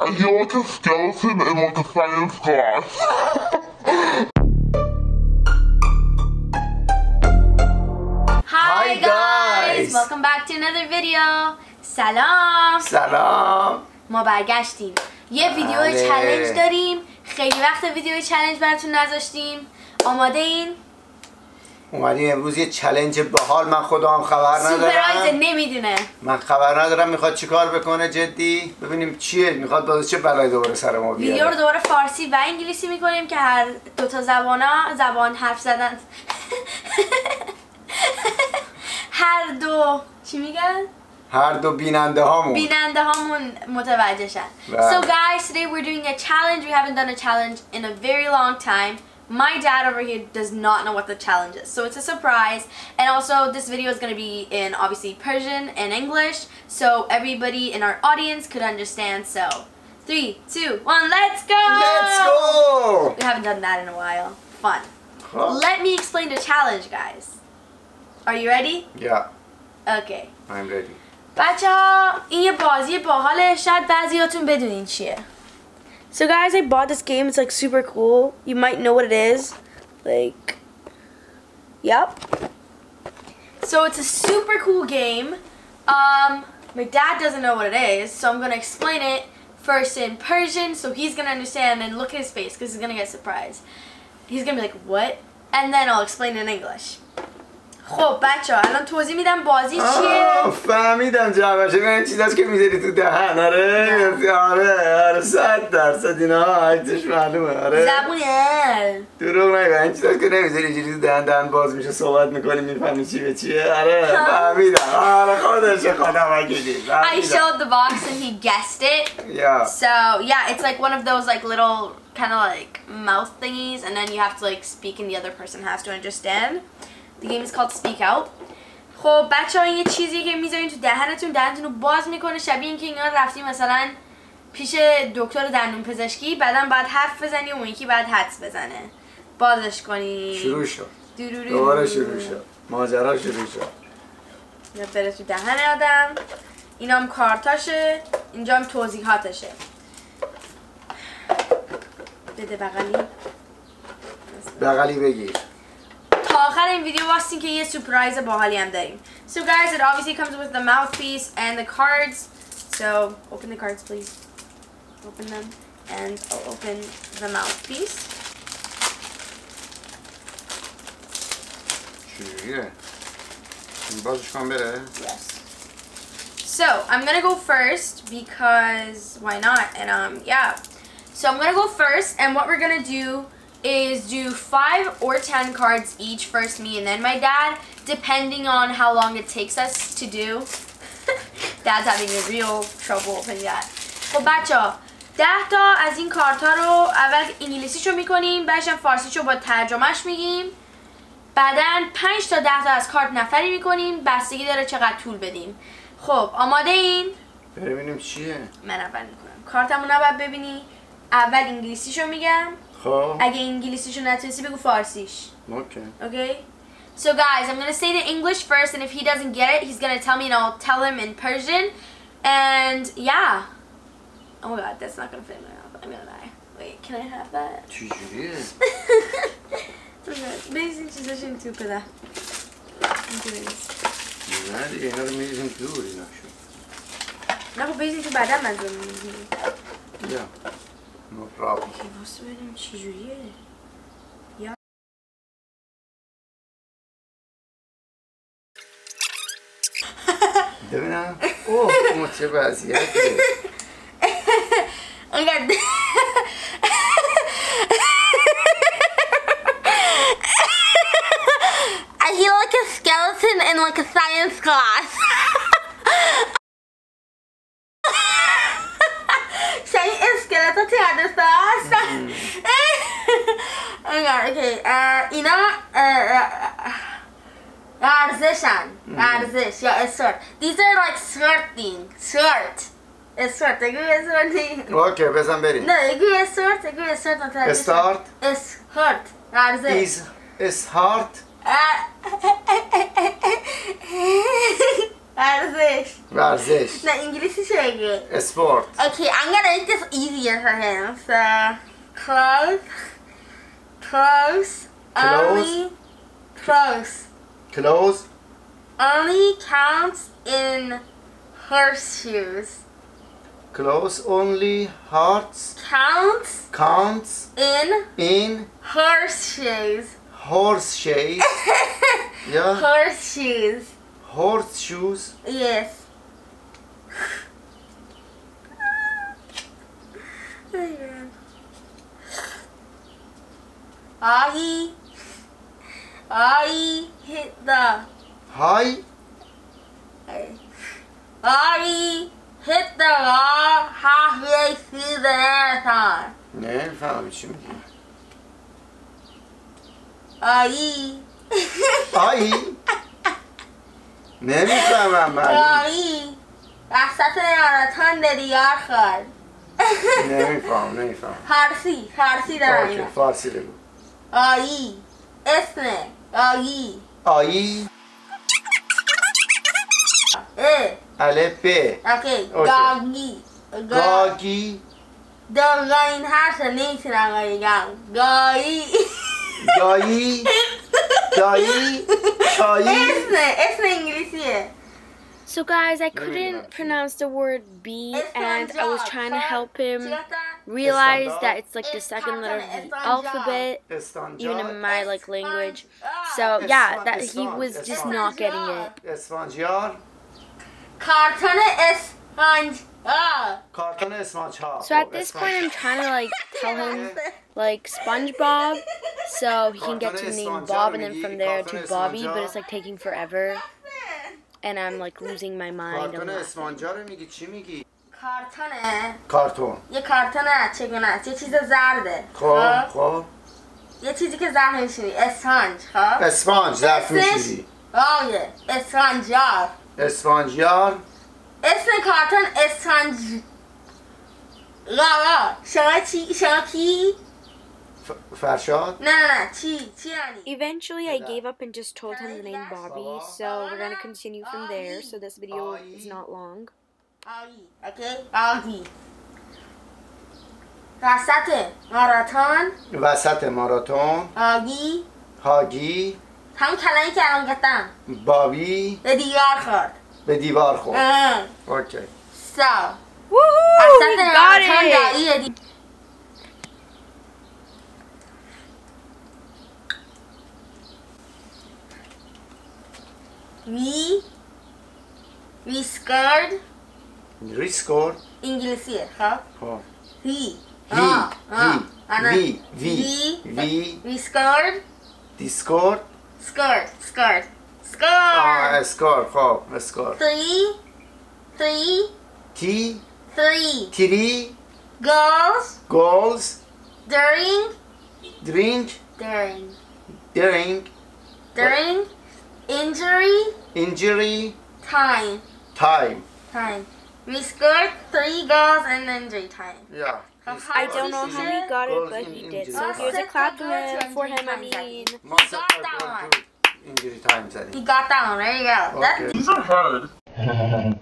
I feel like a skeleton in like a science class. Hi, Hi, guys. Welcome back to another video سلام سلام ما برگشتیم یه ویدیو بله. چلنج داریم خیلی وقت ویدیو چلنج براتون نذاشتیم. آماده این؟ اومدیم امروز یه چلنج باحال من خودم خبر سوپرایز ندارم نمی‌دونه. من خبر ندارم می‌خواد چیکار بکنه جدی؟ ببینیم چیه. می‌خواد باز چه بلایی دوباره سر ما ویدیو رو بیاره دوباره فارسی و انگلیسی می‌کنیم که هر دوتا زبان زبان حرف زدن. هر دو. چی میگن؟ هر دو بیننده هامون بیننده هامون متوجه شن بله. So guys, today we're doing a challenge. We haven't done a challenge in a very long time. My dad over here does not know what the challenge is. So it's a surprise. And also this video is going to be in obviously Persian and English. So everybody in our audience could understand. So three, two, one, let's go! Let's go! We haven't done that in a while. Fun. خب. Let me explain the challenge, guys. Are you ready? Yeah, Okay. I'm ready. بچه ها این یه بازی باحاله شاید بعضیاتون بدونین چیه So guys, I bought this game. It's like super cool. You might know what it is. Like, yep. So it's a super cool game. Um, my dad doesn't know what it is, so I'm gonna explain it first in Persian, so he's gonna understand and look at his face because he's gonna get surprised. He's gonna be like, "What?" And then I'll explain in English. خب بچه ها الان توضیح میدم بازی چیه آه، فهمیدم جوابش این چیزاست که میذاری تو دهن آره آره آره صد درصد اینا عکسش معلومه آره زبونه دروغ نگو این چیزاست که نمیذاری اینجوری تو دهن دهن باز میشه صحبت میکنی میفهمی چی به چیه آره فهمیدم آره خودش خودم اگیدی I showed the box and he guessed it. یا So yeah, it's like one of those like little kind of like mouth thingies, and then you have to like speak, and the other person has to understand. The game is called Speak Out. خب بچه ها این یه چیزی که می‌ذارین تو دهنتون. دهنتون رو باز می‌کنه. شبیه اینکه اینا رفتی مثلا پیش دکتر دندون پزشکی. بعدا باید حرف بزنی و اون یکی بعد حدس بزنه. بازش کنی. شروع شد. دوباره شروع شد. ماجرا شروع شد. اینا بره تو دهن آدم. اینا هم کارتاشه. اینجا هم توضیحاتشه. بده بغلی. بغلی بگیر. آخر این ویدیو واستین که یه سپرایز باحالی هم داریم So guys, it obviously comes with the mouthpiece and the cards. So open the cards please. Open them and I'll open the mouthpiece. چجوریه این بازش کن بره Yes. So I'm gonna go first because why not? And um yeah. So I'm gonna go first, and what we're gonna do is do five or ten cards each. First me and then my dad, depending on how long it takes us to do. Dad's having a real trouble opening that. خب بچه ده تا از این کارت ها رو اول انگلیسیشو می‌کنیم بعدش فارسیشو با ترجمهش میگیم بعدا 5 تا 10 تا از کارت نفری می‌کنیم بستگی داره چقدر طول بدیم خب آماده این ببینیم چیه من اول می‌کنم کارتمو نباید ببینی اول انگلیسیشو میگم خب اگه انگلیسیشو نتونستی بگو فارسیش اوکی okay so guys I'm gonna say the English first and if he doesn't get it he's gonna tell me and I'll tell him in Persian and yeah oh my god that's not gonna fit in my mouth I'm gonna die wait can I have that چجوریه بریزین چیزاشو این تو پدر این تو بریز. نه دیگه اینا رو میریزیم دور اینا شد نه خب بریزین تو بعدا منظور میگیری یا No problem. Oh, muchas gracias. I got I feel like a skeleton in like a science class. this fast. Mm. oh god, okay. Uh, you know, uh, uh, transition, mm. transition, yeah, it's short. These are like skirting, short. It's short, es short. Ok, best I'm very. No, es short, es short. Es short. It's short. It's is hard. Uh, ورزش ورزش نه انگلیسی چه بگه اسپورت Okay, I'm gonna make this easier for him. So, close, close, only, close, کلوز only counts in horseshoes. کلوز اونلی هارتس Counts کانتس in این horseshoes. هورس شیز یا Horseshoes? Yes. I I hit the Hi I hit the wall halfway through the marathon. Ne efendim şimdi? Ay. Ay. نمی‌فهمم Ahi. وسط ماراتون به دیار خورد. نمیفهم نمیفهم فارسی فارسی دارم. فارسی بگو. آیی اسم آیی آیی اه الف ب. اوکی. گاگی. گا گاگی. دارگا این حرف رو نمی‌تونم بگم. گایی. Dai. So guys, I couldn't pronounce the word B and I was trying to help him realize that it's like the second letter of the alphabet, even in my like language. So yeah, that he was just not getting it. اسفنج آه. کارتون اسفنج ها So at this point I'm trying to like tell him like SpongeBob so he can get to name Bob and then from there to Bobby, but it's like taking forever and I'm like losing my mind. I'm کارتون not. اسفنجار رو میگی چی میگی کارتونه کارتون یه کارتون چگونه است یه چیز زرده خب خب یه چیزی که زرد میشونی اسفنج خب اسفنج ظرف اسمش؟ میشوری آیه اسفنجار اسفنجیار اسم کارتون اسفنج لالا شما چی شما کی ف- فرشاد نه نه نه چی چی یعنی Eventually, I gave up and just told him the name Bobby. So we're gonna continue from there. So this video is not long. آگی اوکی آگی وسط ماراتون وسط ماراتون آگی هاگی همون کلمه که الان گفتم بابی به دیوار خورد Medhi barco. Uh, okay. So. Woohoo! I sent We we scored. We scored. English, huh? Huh. We. V, ah, v, ah, v, v, v, v, v, scored. Discord. Scored, scored. Score. Ah, score. خب score. Three, three. T. Three. Three. Goals. Goals. During. Drink. During. During. During. Injury. Injury. Time. Time. Time. We scored three goals and injury time. Yeah. I don't know how he got it, but he did. So here's a clap for him. I mean, he got that one. English time setting. You got that one. There you go. Okay. That's These are hard.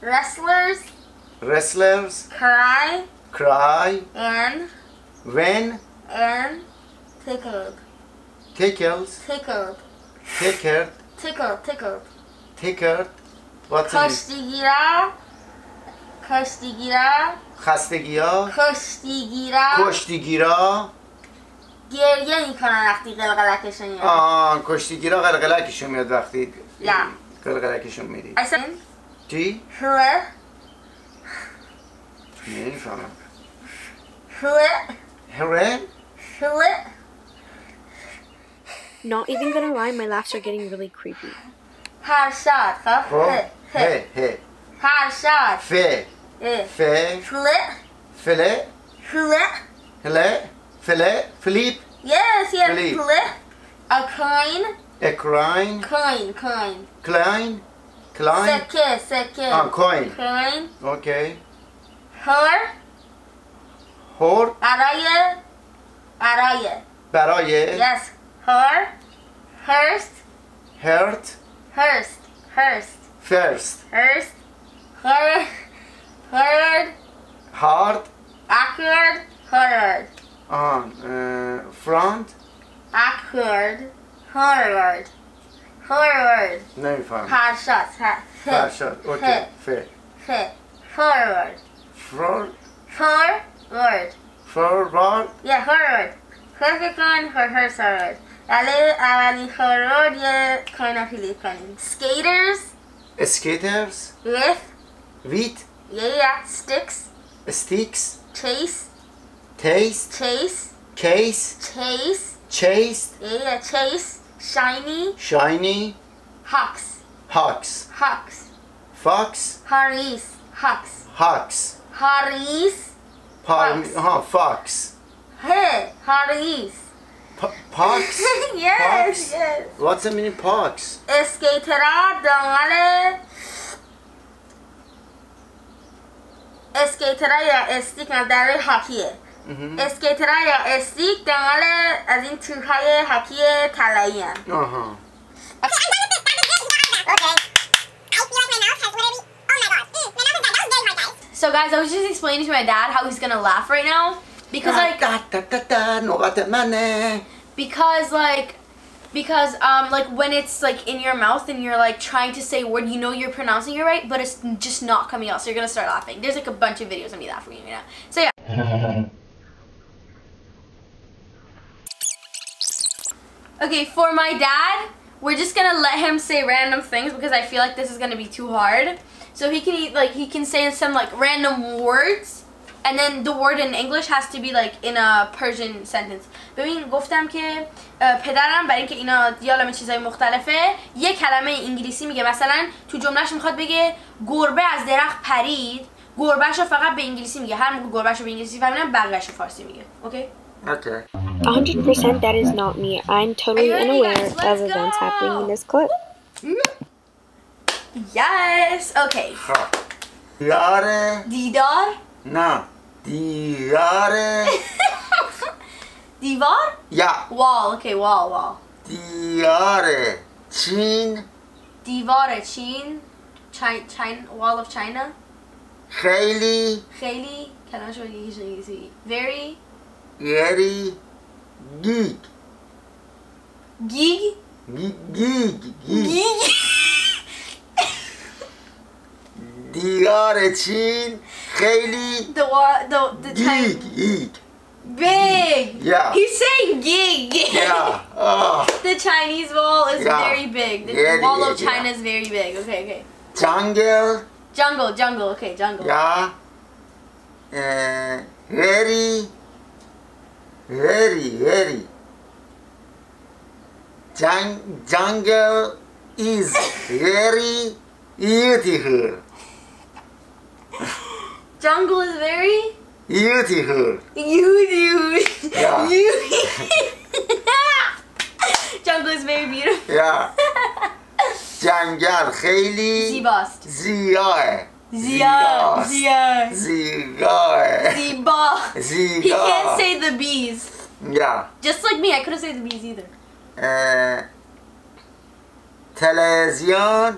Wrestlers. Wrestlers. Cry. Cry. And. When. And. Tickled. Tickled. Tickled. Tickled. Tickled. Tickled. Tickled. What's Kostigira. Kostigira. Kostigira. Kostigira. Kostigira. گریه میکنن وقتی قلقلکشون میاد آه کشتیگیرا قلقلکشون میاد وقتی Yeah. قلقلکشون میری I said چی؟ هله نمیفهمم هله هره؟ هله not even gonna lie, my laughs are getting really creepy. هرشاد خب خب ه ه ه ه هرشاد ف اه. ف هله Philip? Philippe? Yes, yes, Philippe. Philippe. A coin. A coin. Coin, coin. Klein? Klein? Second, second. Ah, coin. Coin. Okay. Her. Her. Araya. Araya. Baraya. Yes. Her. Hurst. Hurt. Hurst. Hurst. First. Hurst. Her. Heard. Hard. Awkward. Heard آن فرانت awkward heard heard نمیفهم هرشات فرشاد اوکی ه ف ه heard فر heard فروارد یه heard هر کن هر هر heard ولی اولین heard یه کاین کلیک کنیم skaters اسکیترز with ویت yeah sticks استیکس chase Taste. Chase. Case. Chase. Chase. Yeah, chase. Shiny. Shiny. Hux. Hux. Hux. Fox. Harris. Hux. Hux. Harris. Fox. Huh, fox. Hey, Harris. P pox? yes, pox? yes. What's the meaning pox? Es que terá dangare. Es que terá ya estik na. هاکیه اسکیترها یا استیک دنبال از این توهای هاکی طلایی هم آها So guys, I was just explaining to my dad how he's gonna laugh right now because like دا دا دا دا نوبت منه because like because um like when it's like in your mouth and you're like trying to say a word you know you're pronouncing it right but it's just not coming out so you're gonna start laughing there's like a bunch of videos of me laughing right now so yeah okay for my dad we're just gonna let him say random things because i feel like this is gonna be too hard so he can eat like he can say some like random words and then the word in English has to be like in a Persian sentence ببین گفتم که پدرم برای اینکه اینا دیالم چیزای مختلفه یه کلمه انگلیسی میگه مثلا تو جملهش می‌خواد بگه گربه از درخت پرید گربهش رو فقط به انگلیسی میگه هر موقع گربهش رو به انگلیسی فهمیدم بقیه‌اش رو فارسی میگه اوکی اوکی 100% that is not me. I'm totally unaware of events go. happening in this clip. Yes. Okay. Diare. Didar. No. Diare. Divar? Yeah. Wall. Okay, wall, wall. Diare. Chin. Divare. Chin. China, China, wall of China. Haley. Haley. Can I show you? Very. Yeti. گیگ gig گی- گیگ گیگ gig دیار چین خیلی the wa- the the گیگ China گیگ big Yeah. he's saying gig یا آه the Chinese wall is Yeah. very big the Yeah, wall yeah, of China yeah. is very big okay okay جنگل jungle jungle okay jungle یا اه، هری هری هری جنگ جنگل is very beautiful jungle is very beautiful you you Yeah. you jungle is very beautiful یا جنگل خیلی زیباست زیاه زیا زیباست. زیا زیگاه زیبا he زیگاه can't say the bees یا just like me I couldn't say the bees either اه، تلویزیون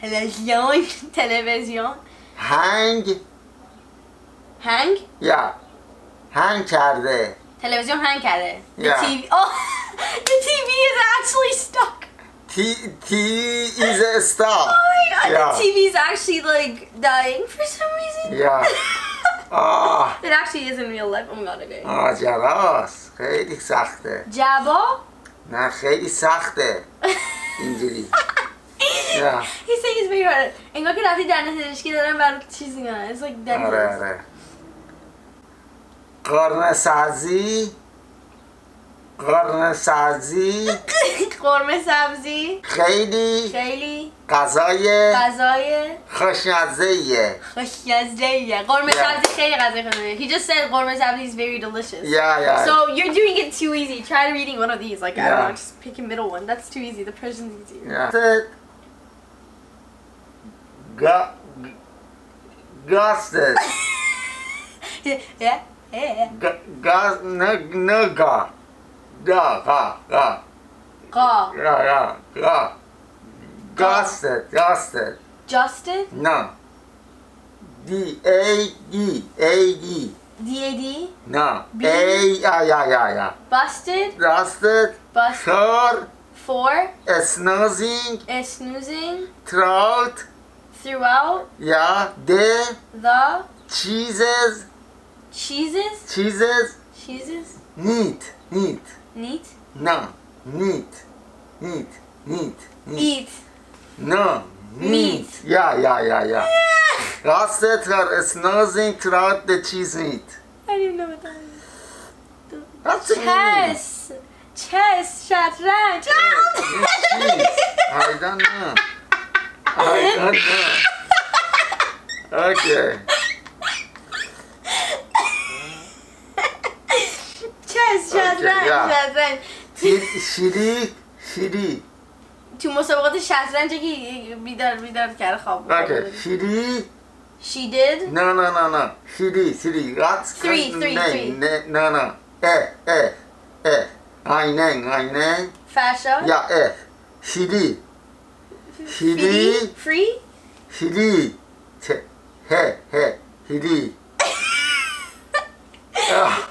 تلویزیون تلویزیون هنگ hang یا هنگ کرده تلویزیون hang کرده the Yeah. TV oh the TV is actually stuck تی تی is a star oh my god Yeah. the TV is actually like dying for some reason یا آه it actually is in real life oh my god okay ماجراست خیلی سخته جبا نه خیلی سخته اینجوری یا He's saying it's very hard انگار که رفتی در پزشکی دارن برای چیز میگن it's like dead آره آره قرن سازی قرن سازی قرمه سبزی خیلی خیلی غذای غذای خوشمزه خوشمزه قرمه Yeah. سبزی خیلی غذای خوشمزه He just said قرمه سبزی is very delicious یا یا So you're doing it too easy. Try reading one of these. Like I don't Yeah. know, just pick a middle one. That's too easy. The Persian's easy. یا Ga Gasted. yeah, yeah, yeah. Ga Gas N N Ga. Ga Ga. Ga Ga Ga. Gasted. Gasted. Justin. No. D A D A D. No. B. A yeah yeah yeah yeah. Busted. Gasted. Bust. Her. Four. Snoozing. Snoozing Trout. throughout Yeah. The the cheeses. cheeses. Cheeses. Cheeses. Neat. Neat. Neat. No. Neat. Neat. Neat. Neat. Eat. No. Neat. Meat. Yeah, yeah, yeah, yeah. Gasset her snoozing throughout the cheese meat. I didn't know what that is. That's a Chess. Chess. Shatranj. cheese. I don't know. I don't know. Okay. شیری شیری. تو مسابقات شطرنج کی بیدار بیدار کرد خواب بود اوکی. شیری. شی دید نه نه نه نه. شیری شیری. رات نه نه نه نه. اه اه اه. آی نه آی نه فاشا یا اه. شیری. شیری. فری شیری. هه. ه شیری.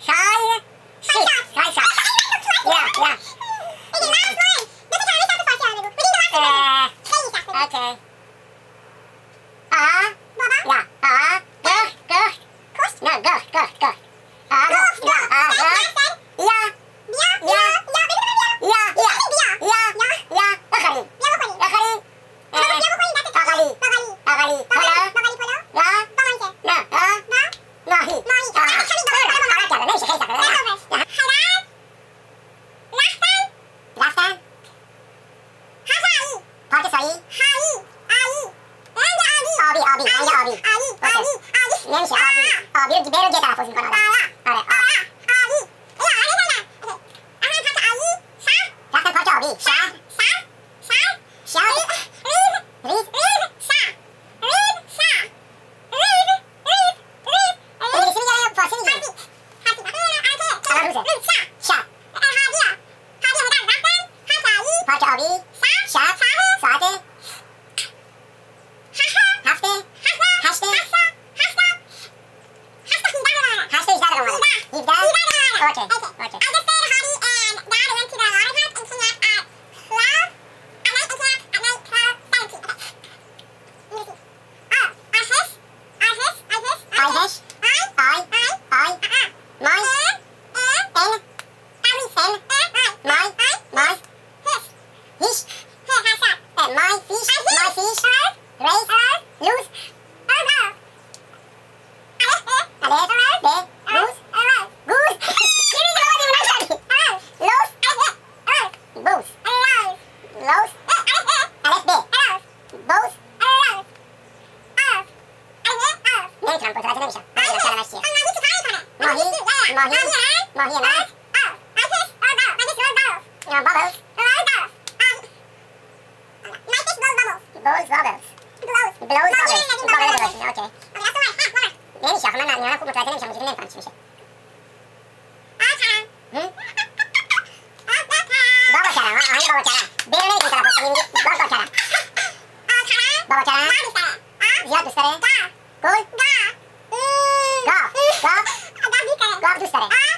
bardzo stare.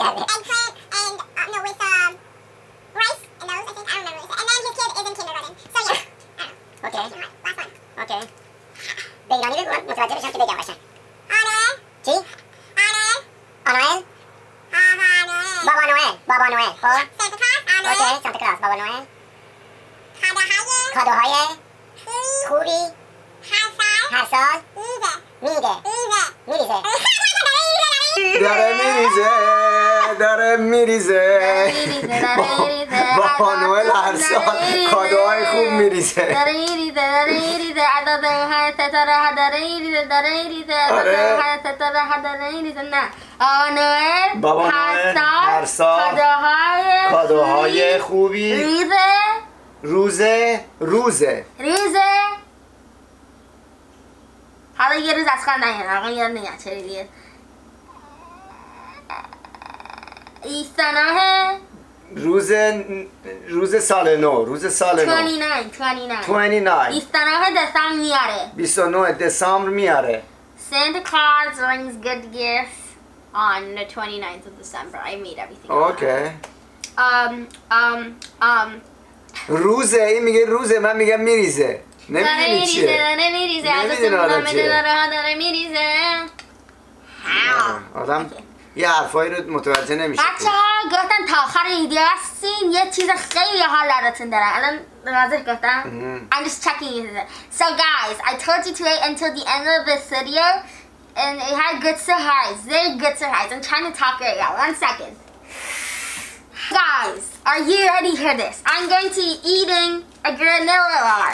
With کادوهای خوب میریزه. داره میریزه داره میریزه عدد های ستاره داره میریزه داره میریزه عدد های ستاره داره میریزه نه بابا نوئل هر سال کادوهای کادوهای خوبی. ریزه. روزه روزه. ریزه. حالا یه روز از آقا یاد نگه چه ایستانه روز روز سال نو روز سال نو. 29 29 29 ایستاناه دسام میاره. 29 دسامبر میاره. Santa Claus brings good gifts on the 29th of December. I made everything. اوکی Um, um, um. روزه این میگه روزه من میگم میریزه. نمی‌دونی میریزه چیه. داره میریزه. داره داره میریزه. آدم یه حرفایی رو متوجه نمیشه بچه ها گفتن تا آخر ویدیو هستین یه چیز خیلی حال براتون دارم الان واضح گفتم Mhm. I'm just checking you So guys, I told you to wait until the end of this video and it had good surprise, very good surprise. I'm trying to talk right now. One second. Guys, are you ready for this? I'm going to be eating a granola bar.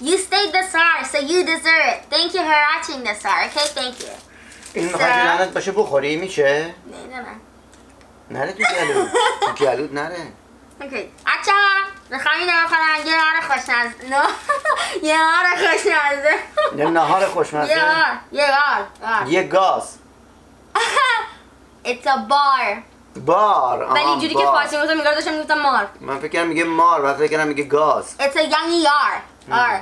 You stayed this far, so you deserve it. Thank you for watching this far, okay? Thank you. این می‌خوای جنانت باشه بخوری میشه؟ نمی‌دونم. نره تو گلود. تو گلود نره. ها می‌خوام اینو بخورم یه آر خوشنز نه. یه آر خوشنزه یه نهار خوشمزه. یه آر یه گاز. It's a bar. بار. ولی اینجوری که. فارسی می‌گفتم میگردم داشتم می‌گفتم مار. من فکر میگه مار و فکر میگه گاز. It's a yummy yar. آر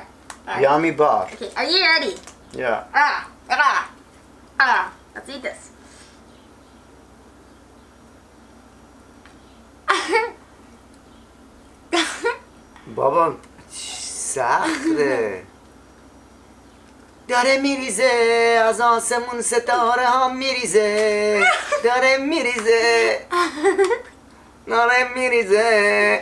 آر یامی بار Okay, are you ready? یا Ah, ah, ah. Let's eat this. بابا سخته داره میریزه از آسمون ستاره ها میریزه داره میریزه داره میریزه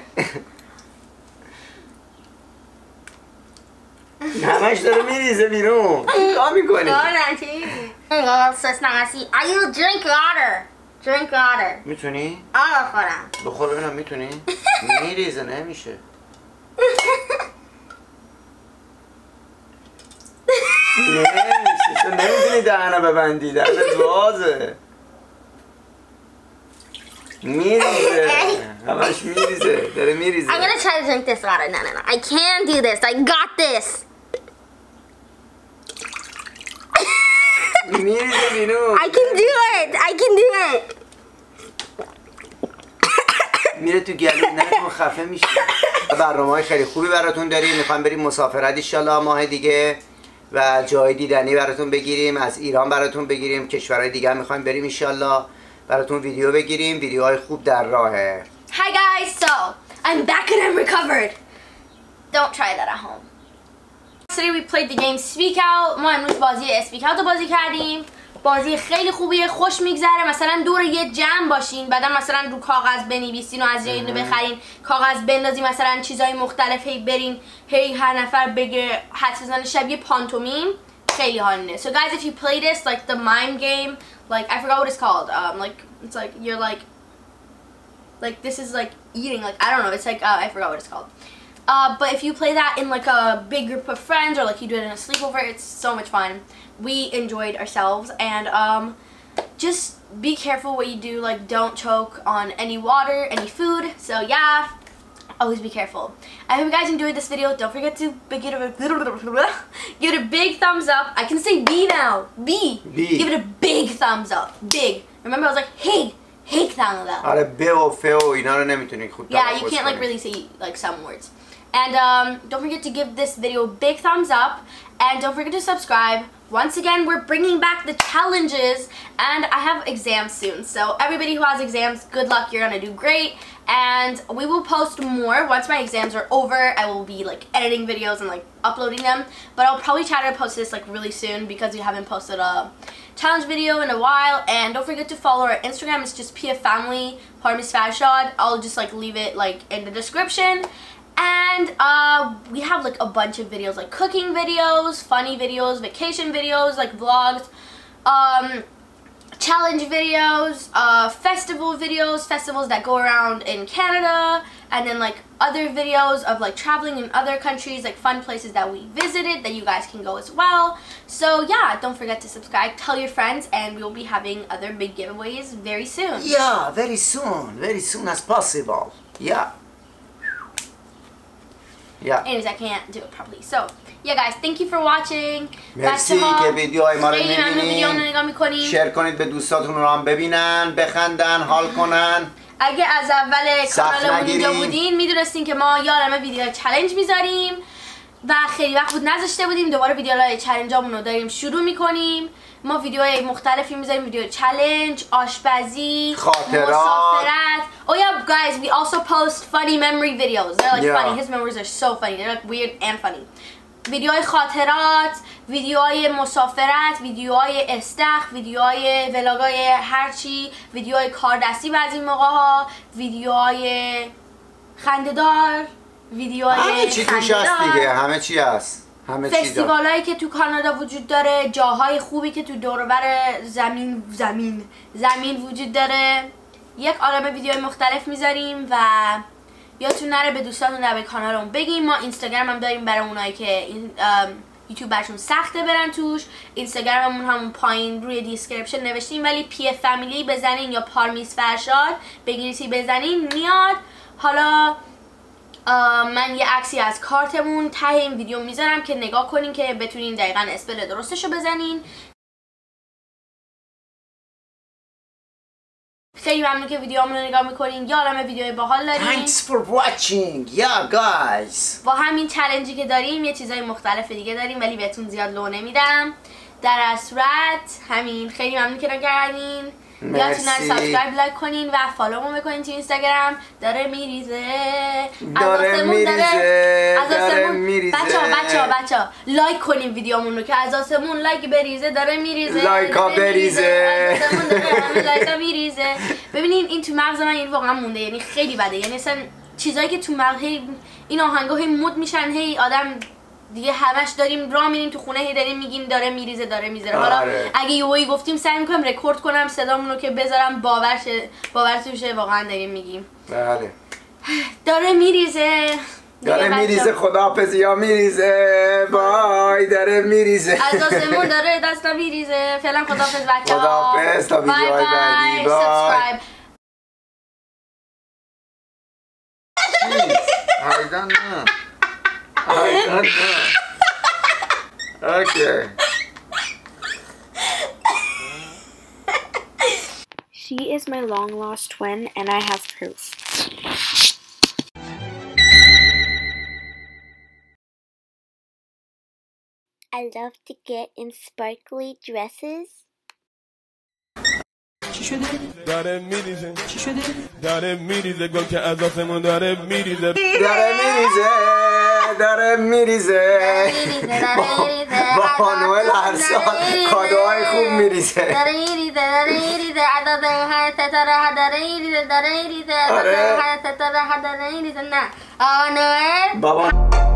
همش داره میریزه بیرون چیکار می‌کنی؟ Ahora sí. Oh, so it's not así. Are you drink water? Drink water. میتونی؟ آه بخورم. بخور ببینم میتونی؟ میریزه نمیشه نمیشه تو نمیتونی دهنه ببندی دهنت بازه میریزه همش میریزه داره میریزه I'm gonna try to drink this water. No, no, no. I can do this. I got this. میریزه بینو I can do it. I can do it. میره تو گلو نکن خفه میشه برنامه های خیلی خوبی براتون داریم می‌خوایم بریم مسافرت ایشالله ماه دیگه و جای دیدنی براتون بگیریم از ایران براتون بگیریم کشورهای دیگه هم می‌خوایم بریم ایشالله براتون ویدیو بگیریم ویدیوهای خوب در راهه Hi guys. So I'm back and I'm recovered. Don't try that at home. Today we played the game Speak Out. ما امروز بازی Speak Out رو بازی کردیم. بازی خیلی خوبیه خوش میگذره مثلا دور یه جمع باشین بعدا مثلا رو کاغذ بنویسین و از جایی اینو بخرین کاغذ بندازین مثلا چیزای مختلف هی برین هی هر نفر بگه حدس بزنه شبیه پانتومیم خیلی حاله so guys if you play this like the mime game like I forgot what it's called um like it's like you're like like this is like eating like I don't know it's like uh, I forgot what it's called Uh, but if you play that in like a big group of friends or like you do it in a sleepover, it's so much fun. We enjoyed ourselves and um, just be careful what you do. Like don't choke on any water, any food. So yeah, always be careful. I hope you guys enjoyed this video. Don't forget to give it a, give it a big thumbs up. I can say B now. B. B. Give it a big thumbs up. Big. Remember I was like, hey, hey thumbs up. Άρα fill, you're άρα να μην τον Yeah, you can't like really say like some words. And um, don't forget to give this video a big thumbs up. And don't forget to subscribe. Once again, we're bringing back the challenges. And I have exams soon. So everybody who has exams, good luck. You're going to do great. And we will post more once my exams are over. I will be like editing videos and like uploading them. But I'll probably try to post this like really soon because we haven't posted a challenge video in a while. And don't forget to follow our Instagram. It's just PF Family, Parmis Farshad. I'll just like leave it like in the description. And uh, we have like a bunch of videos like cooking videos, funny videos, vacation videos, like vlogs, um, challenge videos, uh, festival videos, festivals that go around in Canada, and then like other videos of like traveling in other countries, like fun places that we visited that you guys can go as well. So yeah, don't forget to subscribe, tell your friends, and we will be having other big giveaways very soon. Yeah, very soon, very soon as possible. Yeah. Yeah. Anyways, I can't do it properly. So, yeah guys, thank you for watching. مرسی که ویدیوهای ما رو می‌بینین شیر کنید به دوستاتون رو هم ببینن بخندن حال کنن اگه از اول کانالمون اینجا. بودین می‌دونستین که ما یارمه ویدیو چلنج می‌ذاریم و خیلی وقت بود نذاشته بودیم دوباره ویدیوهای چلنجامون رو داریم شروع می‌کنیم ما ویدیوهای مختلفی می‌ذاریم ویدیو چلنج آشپزی خاطرات. مسافرت Oh yeah guys we also post funny memory videos they're like Yeah. funny his memories are so funny they're like weird and funny ویدیوهای خاطرات ویدیوهای مسافرت ویدیوهای استخ ویدیوهای ولاگای هرچی ویدیوهای کاردستی بعضی موقع ها ویدیوهای خندهدار ویدیوهای همه چی توش هست. دیگه همه چی هست همه چی داره. فستیوال هایی که تو کانادا وجود داره جاهای خوبی که تو دوربر زمین زمین زمین وجود داره. یک عالمه ویدیو مختلف می‌ذاریم و یادتون نره به دوستاتون در به کانالمون بگیم. ما اینستاگرام هم داریم برای اونایی که این یوتیوب برشون سخته برن توش. اینستاگراممون همون پایین روی دیسکریپشن نوشتیم ولی پی فامیلی بزنین یا پارمیس فرشاد بگیریسی بزنین میاد. حالا من یه عکسی از کارتمون ته این ویدیو می‌ذارم که نگاه کنین که بتونین دقیقا اسپل درستش رو بزنین. خیلی ممنون که ویدیومون رو نگاه می‌کنین. یا عالمه ویدیوی باحال داریم Thanks for watching. Yeah guys. با همین چلنجی که داریم یه چیزای مختلف دیگه داریم ولی بهتون زیاد لو نمیدم. در صورت همین. خیلی ممنون که نگردین یادتون نره. سابسکرایب لایک کنین و فالومون بکنین تو اینستاگرام داره میریزه. داره میریزه، داره میریزه. بچه ها بچه ها بچه ها لایک کنین ویدیومون رو که از آسمون لایک بریزه داره میریزه. لایک ها بریزه. لایک ها میریزه. ببینین این تو مغز من یعنی واقعا مونده. یعنی خیلی بده. یعنی اصلا چیزایی که تو مغز این آهنگا هی مد میشن هی آدم دیگه همش داریم راه میریم تو خونه هی داریم میگیم داره میریزه داره میریزه حالا آره. اگه یهویی گفتیم سعی می‌کنم رکورد کنم صدامون رو که بذارم باور شه باورتون شه واقعا داریم میگیم. بله. داره میریزه. داره میریزه خداحافظی یا میریزه. بای داره میریزه. از آسمون داره دستا میریزه. فعلا خداحافظ بچه خداحافظ، تا ویدیوهای بعدی. بای. Don't know. I don't know. Okay. She is my long lost twin, and I have proof. I love to get in sparkly dresses. داره میریزه. چی شده؟ داره میریزه گل که از آسمون داره میریزه. داره میریزه داره میریزه. با نوئل هر سال کادوهای خوب میریزه. داره میریزه داره میریزه. عدد هر ستاره داره میریزه داره میریزه. آره. عدد هر ستاره داره میریزه. نه. آه نوئل؟ بابا.